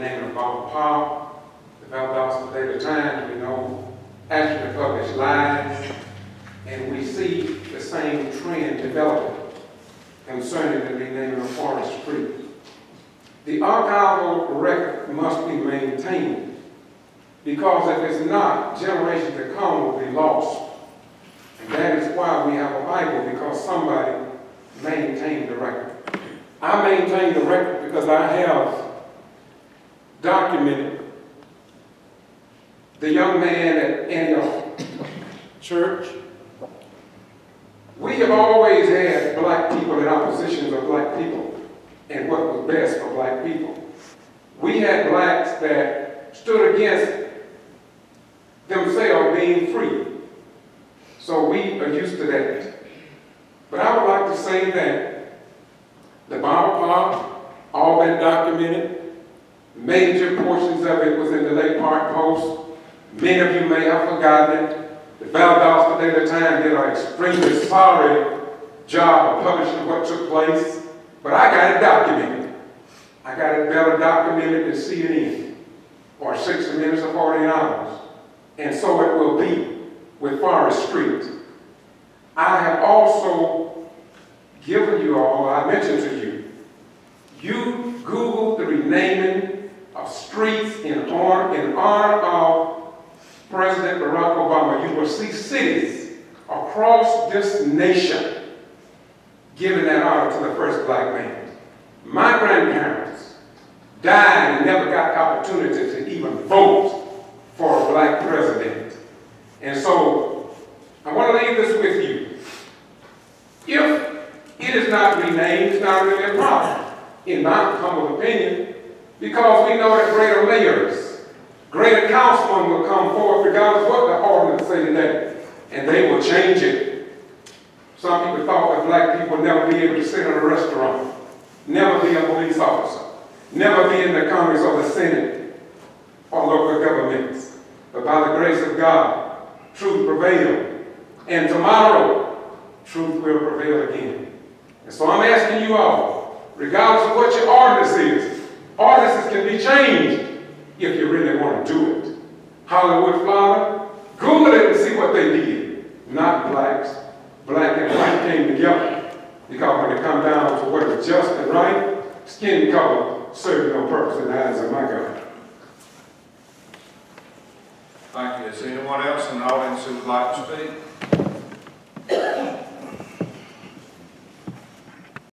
later times, we know, actually published lies, and we see the same trend developing concerning the renaming of Forrest Street. The archival record must be maintained, because if it's not, generations to come will be lost. And that is why we have a Bible, because somebody maintained the record. I maintain the record because I have documented the young man at Antioch Church. We have always had black people in opposition to black people and what was best for black people. We had blacks that stood against themselves being free. So we are used to that. But I would like to say that the Bible part, all been documented. Major portions of it was in the Lake Park Post. Many of you may have forgotten it. The Valdosta Daily Times did an extremely sorry job of publishing what took place, but I got it documented. I got it better documented than CNN, or 60 Minutes or 48 Hours. And so it will be with Forrest Street. I have also given you all, I mentioned to you, you Google the renaming honor, in honor of President Barack Obama. You will see cities across this nation giving that honor to the first black man. My grandparents died and never got the opportunity to even vote for a black president. And so I want to leave this with you. If it is not renamed, it's not really a problem, in my humble opinion, because we know that greater mayors, greater councilmen will come forward regardless what the ordinance say today, and they will change it. Some people thought that black people would never be able to sit in a restaurant, never be a police officer, never be in the Congress or the Senate or local governments. But by the grace of God, truth prevailed. And tomorrow, truth will prevail again. And so I'm asking you all, regardless of what your ordinance is, ordinances can be changed if you really want to do it. Hollywood, Florida, Google it and see what they did. Not blacks. Black and white came together. Because when it comes down to what is just and right, skin color serves no purpose in the eyes of my God. Thank you. Is anyone else in the audience who would like to speak?